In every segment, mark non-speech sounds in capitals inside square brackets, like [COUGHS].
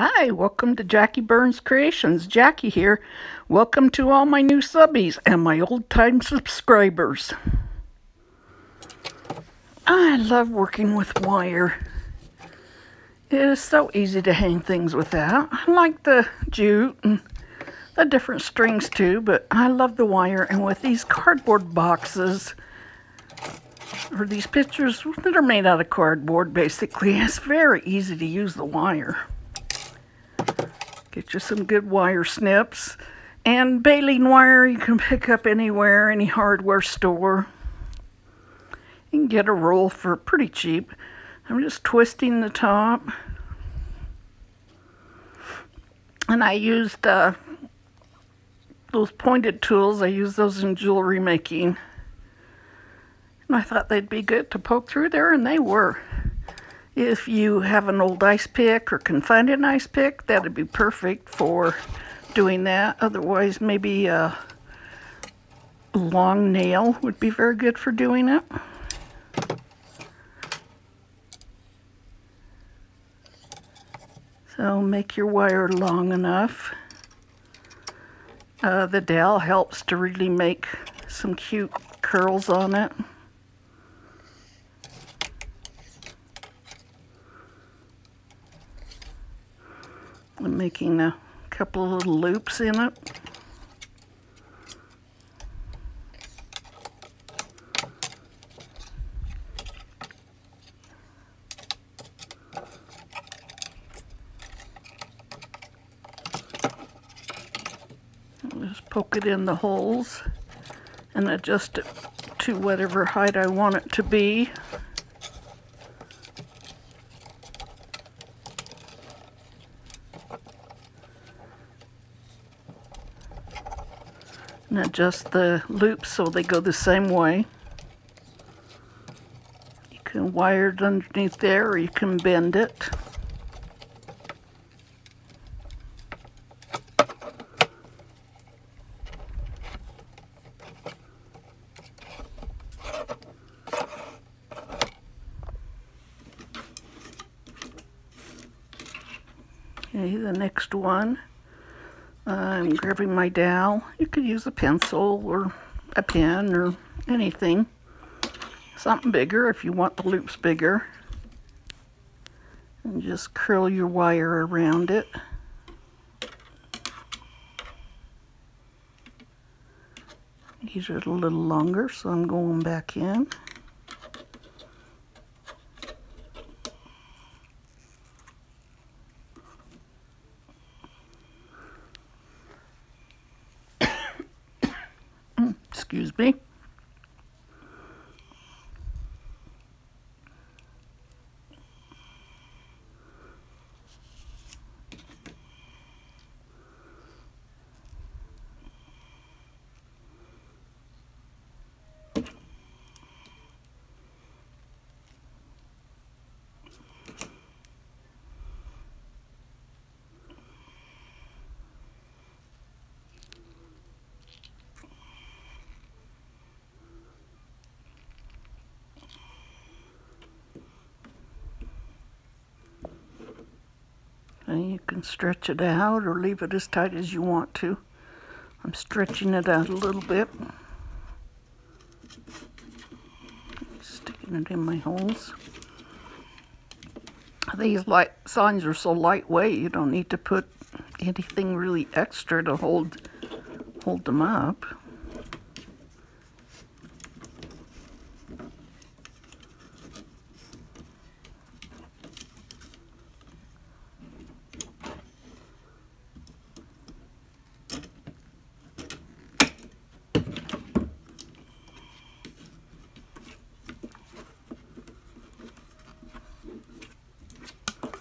Hi, welcome to Jackie Burns Creations. Jackie here. Welcome to all my new subbies and my old time subscribers. I love working with wire. It is so easy to hang things with that. I like the jute and the different strings too, but I love the wire. And with these cardboard boxes, or these pictures that are made out of cardboard, basically, [LAUGHS] it's very easy to use the wire. Get you some good wire snips. And baling wire you can pick up anywhere, any hardware store. You can get a roll for pretty cheap. I'm just twisting the top. And I used uh, those pointed tools. I use those in jewelry making. And I thought they'd be good to poke through there, and they were. If you have an old ice pick or can find an ice pick, that'd be perfect for doing that. Otherwise, maybe a long nail would be very good for doing it. So make your wire long enough. Uh, the dowel helps to really make some cute curls on it. Making a couple of little loops in it. Just poke it in the holes and adjust it to whatever height I want it to be. And adjust the loops so they go the same way. You can wire it underneath there or you can bend it. Okay, the next one. I'm grabbing my dowel. You could use a pencil or a pen or anything. Something bigger if you want the loops bigger. And just curl your wire around it. These are a little longer, so I'm going back in. Excuse me. And you can stretch it out or leave it as tight as you want to. I'm stretching it out a little bit. Sticking it in my holes. These light signs are so lightweight, you don't need to put anything really extra to hold hold them up.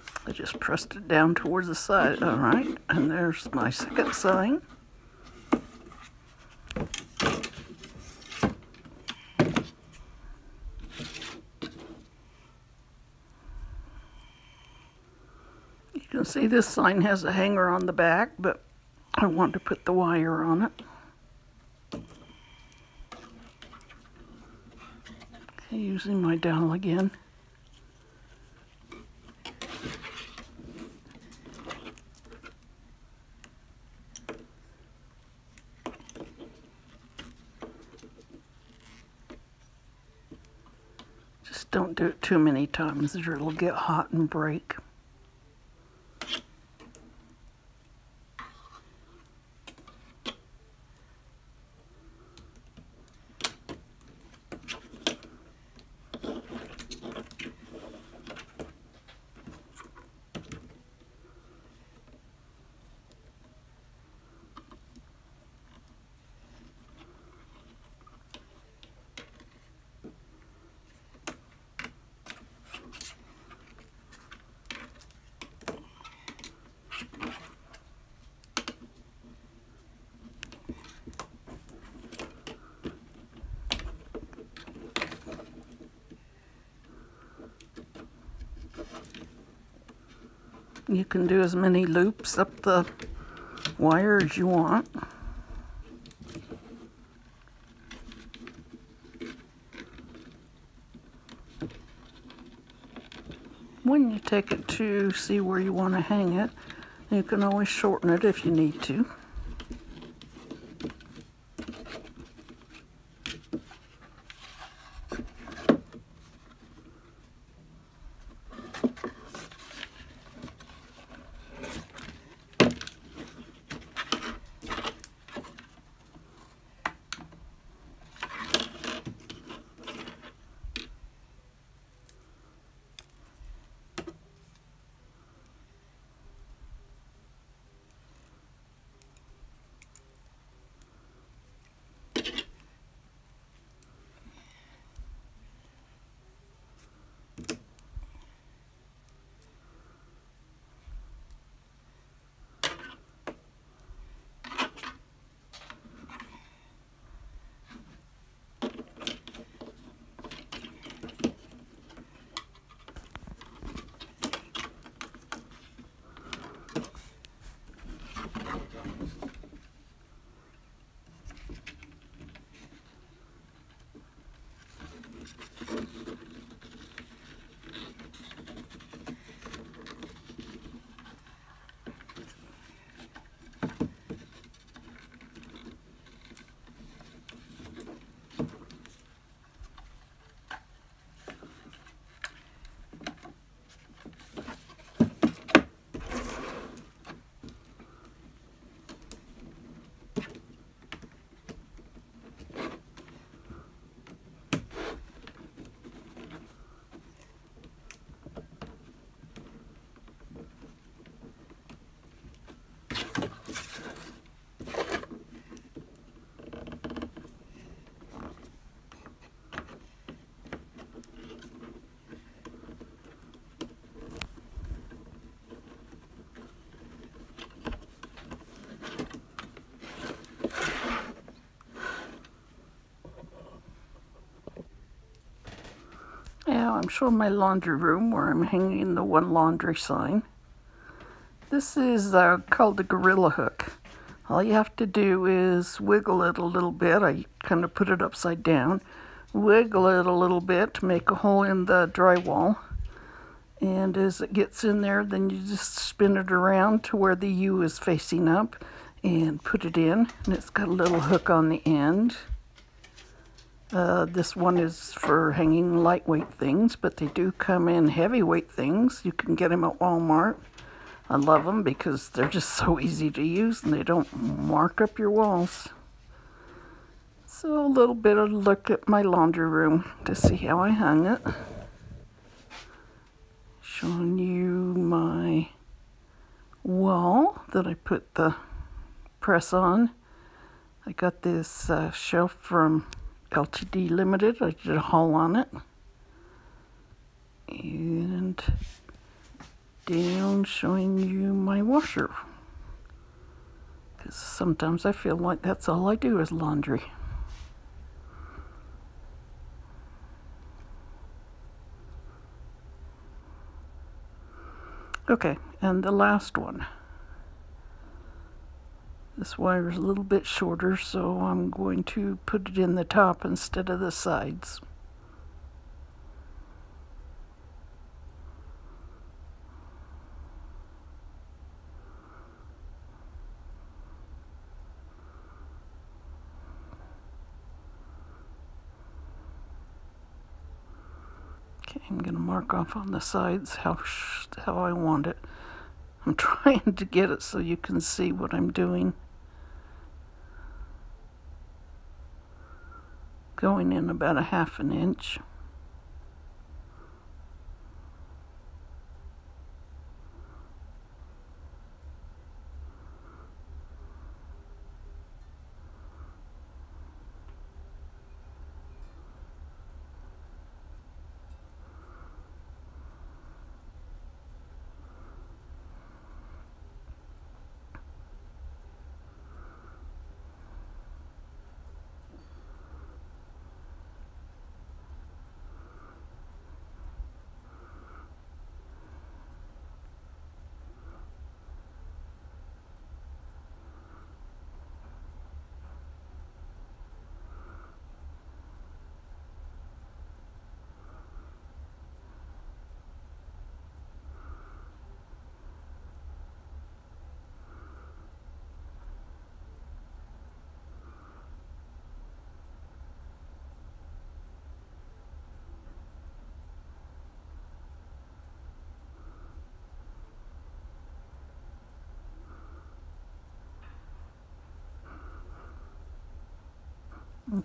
I just pressed it down towards the side. All right, and there's my second sign. You can see this sign has a hanger on the back, but I want to put the wire on it. Okay, using my dowel again. don't do it too many times or it'll get hot and break. You can do as many loops up the wire as you want. When you take it to see where you want to hang it, you can always shorten it if you need to. Now I'm showing my laundry room where I'm hanging the one laundry sign. This is uh, called the Gorilla Hook. All you have to do is wiggle it a little bit. I kind of put it upside down. Wiggle it a little bit to make a hole in the drywall. And as it gets in there, then you just spin it around to where the U is facing up and put it in. And it's got a little hook on the end. Uh, this one is for hanging lightweight things, but they do come in heavyweight things. You can get them at Walmart. I love them because they're just so easy to use and they don't mark up your walls. So a little bit of look at my laundry room to see how I hung it. Showing you my wall that I put the press on. I got this uh, shelf from LTD Limited. I did a haul on it. And down showing you my washer. Because sometimes I feel like that's all I do is laundry. Okay, and the last one. This wire is a little bit shorter, so I'm going to put it in the top instead of the sides. Okay, I'm going to mark off on the sides how, how I want it. I'm [LAUGHS] trying to get it so you can see what I'm doing. Going in about a half an inch.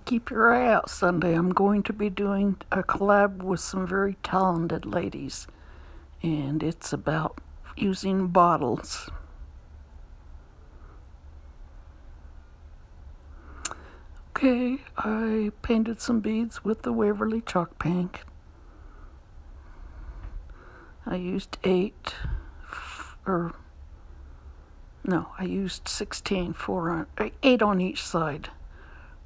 Keep your eye out Sunday. I'm going to be doing a collab with some very talented ladies, and it's about using bottles. Okay, I painted some beads with the Waverly chalk paint. I used eight, or no, I used 16, four on, eight on each side.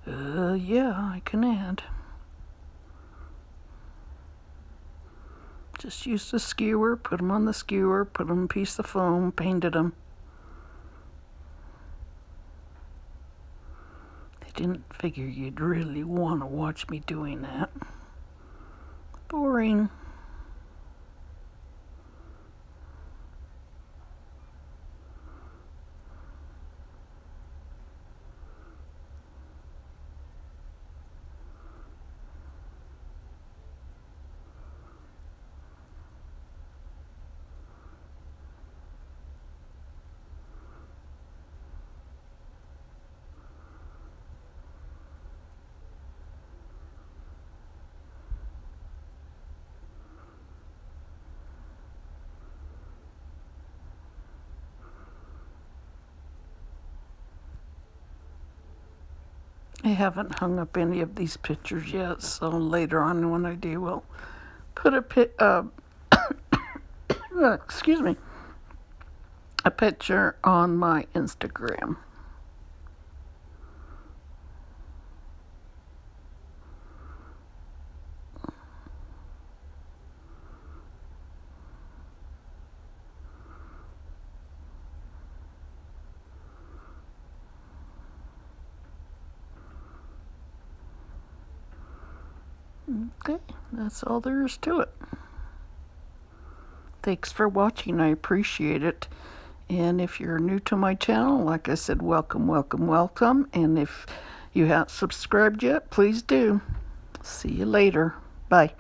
Uh, yeah, I can add. Just used a skewer, put them on the skewer, put them piece of foam, painted them. I didn't figure you'd really want to watch me doing that. Boring. I haven't hung up any of these pictures yet, so later on when I do, we'll put a pic, uh, [COUGHS] excuse me, a picture on my Instagram. Okay, that's all there is to it. Thanks for watching. I appreciate it. And if you're new to my channel, like I said, welcome, welcome, welcome. And if you haven't subscribed yet, please do. See you later. Bye.